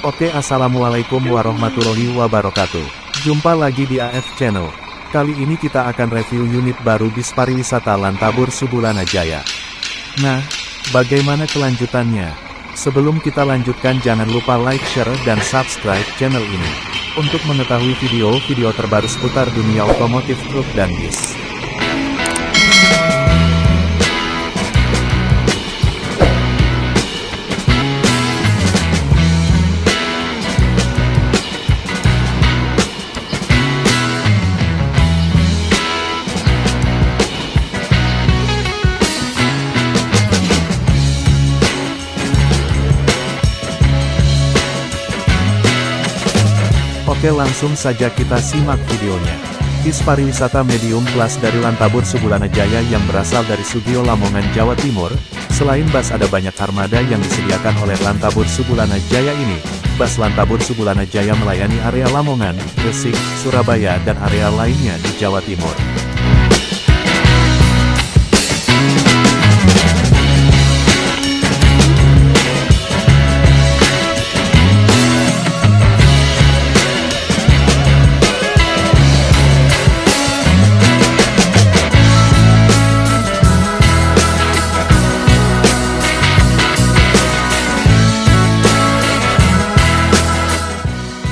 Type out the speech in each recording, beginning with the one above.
Oke assalamualaikum warahmatullahi wabarakatuh. Jumpa lagi di AF Channel. Kali ini kita akan review unit baru bis pariwisata Lantabur Subulana Jaya. Nah, bagaimana kelanjutannya? Sebelum kita lanjutkan jangan lupa like, share, dan subscribe channel ini. Untuk mengetahui video-video terbaru seputar dunia otomotif truk dan bis. Oke langsung saja kita simak videonya. Bis pariwisata medium kelas dari Lantabur Subulana Jaya yang berasal dari Sugio Lamongan, Jawa Timur, selain bus ada banyak armada yang disediakan oleh Lantabur Subulana Jaya ini. Bus Lantabur Subulana Jaya melayani area Lamongan, Gresik, Surabaya dan area lainnya di Jawa Timur.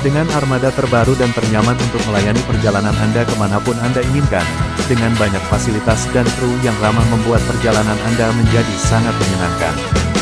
Dengan armada terbaru dan ternyaman untuk melayani perjalanan Anda ke mana pun Anda inginkan, dengan banyak fasilitas dan kru yang ramah membuat perjalanan Anda menjadi sangat menyenangkan.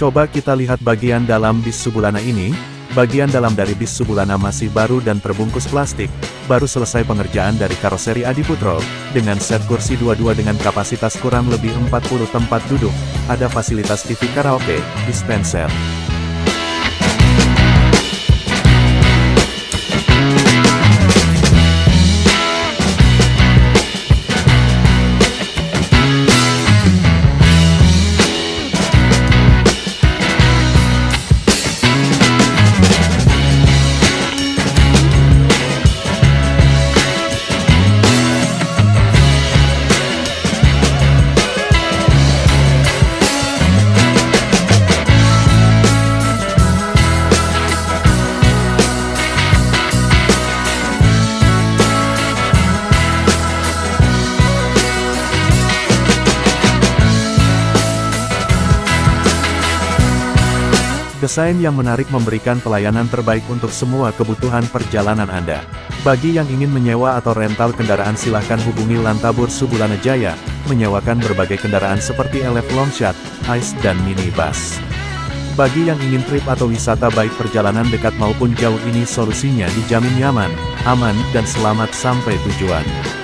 Coba kita lihat bagian dalam bis Subulana ini, bagian dalam dari bis Subulana masih baru dan terbungkus plastik, baru selesai pengerjaan dari karoseri Adiputro, dengan set kursi dua-dua dengan kapasitas kurang lebih 40 tempat duduk, ada fasilitas TV karaoke, dispenser. Desain yang menarik memberikan pelayanan terbaik untuk semua kebutuhan perjalanan Anda. Bagi yang ingin menyewa atau rental kendaraan silahkan hubungi Lantabur Subulana Jaya, menyewakan berbagai kendaraan seperti LF Longshot, Ice dan minibus. Bagi yang ingin trip atau wisata baik perjalanan dekat maupun jauh ini solusinya dijamin nyaman, aman, dan selamat sampai tujuan.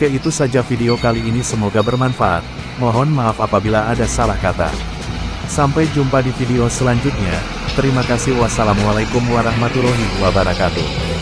Oke itu saja video kali ini semoga bermanfaat. Mohon maaf apabila ada salah kata. Sampai jumpa di video selanjutnya. Terima kasih wassalamualaikum warahmatullahi wabarakatuh.